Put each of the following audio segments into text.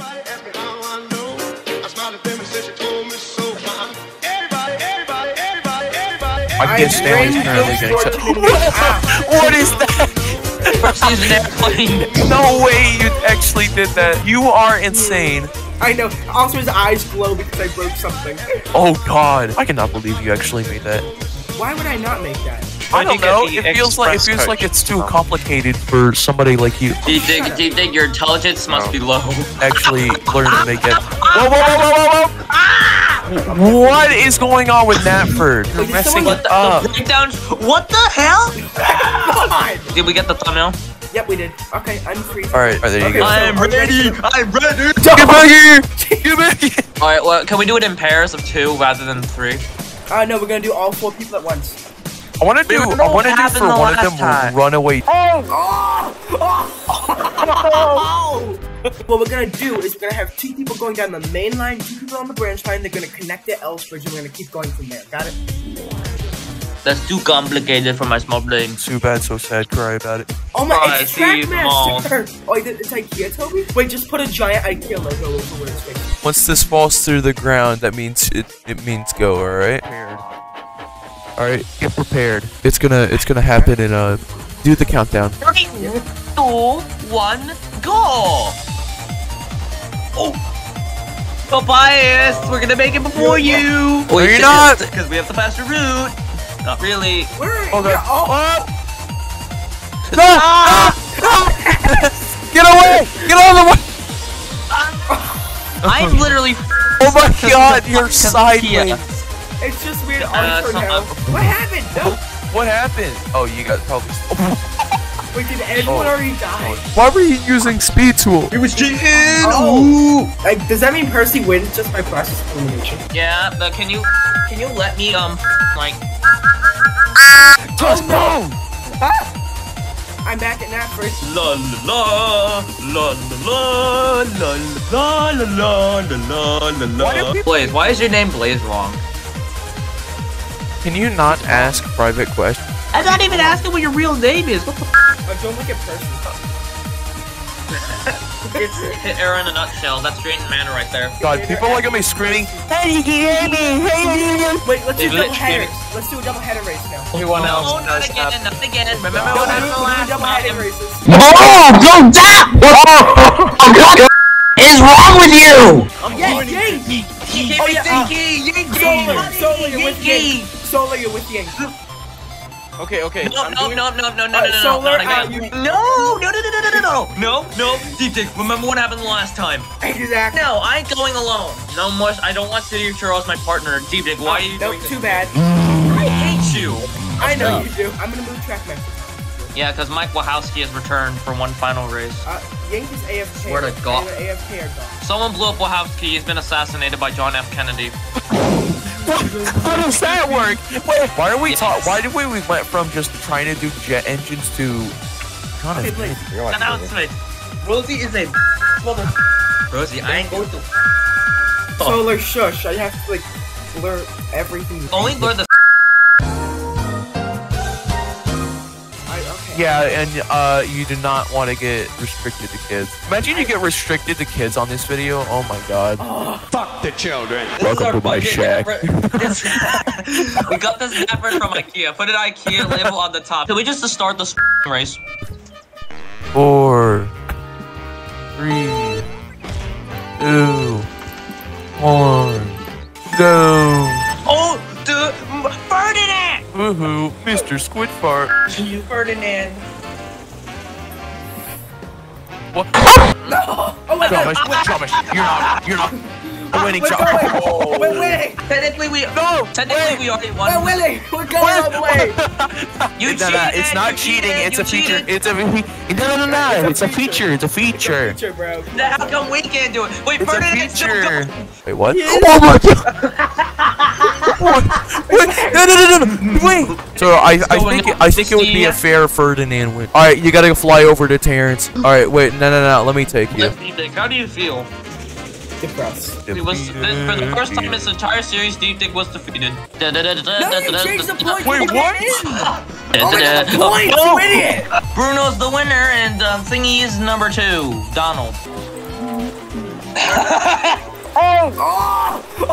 I know. I smiled at them and said she told me so. Everybody, everybody, everybody, everybody, I can't stand he's currently getting set. what is that? First use an airplane. No way you actually did that. You are insane. I know. Also, his eyes glow because I broke something. Oh god. I cannot believe you actually made that. Why would I not make that? I don't know. It feels like it feels code? like it's too complicated for somebody like you Do you think, do you think your intelligence must be low? actually learn to make it. Whoa, whoa, whoa, whoa, whoa, whoa! What is going on with Knapford? You're Wait, messing someone it The up. breakdown. What the hell? God! Did we get the thumbnail? Yep, we did. Okay, I'm free. All right, all right, there you Okay, go. I'm ready. I'm ready. Get back here! Get back here! All right. Well, can we do it in pairs of two rather than three? Uh, no, we're gonna do all four people at once. I want to do. I want to what do happened for the one of them time. runaway. What we're gonna do is we're gonna have two people going down the main line, two people on the branch line. They're gonna connect the at Elsbridge, and we're gonna keep going from there. Got it? That's too complicated for my small brain. Too bad, so sad. Cry about it. Oh my! Oh, I it's see, Trackmaster. Oh, it's IKEA, Toby. Wait, just put a giant IKEA logo over where it's facing. Once this falls through the ground, that means it. It means go. All right. All right. Get prepared. It's gonna. It's gonna happen in a. Do the countdown. Three, two, one, go! Oh! Tobias, we're gonna make it before you! No, you're not. Because we have the faster route. Not really. Where? Oh, yeah, God. oh, No! Get away! Get out of the way! I'm literally. Oh my God! You're Yeah. sideways. it's just weird Uh, art now. What happened? No. What happened? Oh, you got probably. Wait, did everyone Oh. already die? Why were you using speed tool? It was cheating! Oh. Like, does that mean Percy wins just by process elimination? Yeah, but can you. Can you let me, um, like. Just go! I'm back at Knapford. La la la la la la la la la la la Why la. Blaze, why is your name Blaze wrong? Can you not ask private questions? I'm not even asking what your real name is. What the Oh, don't look at Percy. It's hit error in a nutshell. That's Drayton Manor right there. God, people look at me screaming. Wait, let's do They've double literally- headers. Let's do a double header race now. Everyone else oh, not again, not again. Remember No, what no, happened no, no, last double header time? races. is wrong with you? Yes, Ying! Yinkee, Oh, yeah, uh, yinkee, Solar, yinkee, Solar, you're with Ying. yinkee. Solar, you're with Ying. Okay, okay. No, no, no, no, no, no, Uh, no, no, Solar, not uh, again. you- No, no, no, no, no, no, no, no, no, No, no Deepdig, remember what happened the last time? Exactly. No, I ain't going alone. No more, I don't want City of Churro as my partner. Deepdig, why are you Nope, doing this? too bad. I hate you. I know you do. I'm gonna move track Trackmaster. Yeah, because Mike Wazowski has returned for one final race. Uh, Ying is AFK. Where to God. Either AFK or gone. Someone blew up Wazowski. He's been assassinated by John F. Kennedy. How does that work? Wait, why are we Yes. talk? Why did we we went from just trying to do jet engines to? God, Okay, it's Blake. Announcement. Rosie is a mother. Rosie, I ain't going to. Oh. Solar, shush. I have to, like, blur everything. Only blur the. Yeah, and uh, you do not want to get restricted to kids. Imagine you get restricted to kids on this video. Oh my god. Fuck the children. Welcome to my shack. we got this effort from IKEA. Put an IKEA label on the top. Can we just start this race? Four, three, two, one, go. Oh, the Ferdinand! Woohoo, Mr. Squid Fart. You Ferdinand. What? No! Oh my god! Rubbish. You're not, you're not. A ah, winning We're shot. going! Oh. We're winning! Technically, we No, technically we already We're winning! We're going all the way! You No, no, it's not you cheating. cheated, It's you a feature. cheated. It's a. No, no, no, no. It's a feature. It's a feature. Future, bro. Then How come we can't do it? Wait, It's a Ferdinand feature. go- Wait, what? Oh my god! Wait, no, no, no, no, no, wait. So I, I think, on I think it would be a fair Ferdinand win. All right, you gotta fly over to Terence. All right, wait, no, no, no. Let me take you. Deepdig, how do you feel? Depressed. It was this, for the first time in this entire series, Deepdig was defeated. No, you changed the point! Wait, what? Oh my god, points! Oh, You idiot! Bruno's the winner, and uh, Thingy is number two. Donald. Oh! Oh!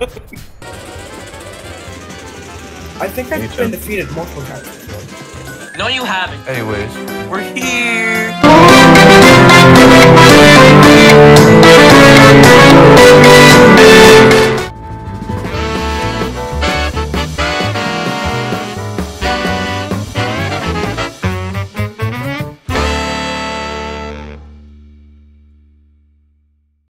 I think I've been defeated multiple times. No, you haven't. Anyways, we're here.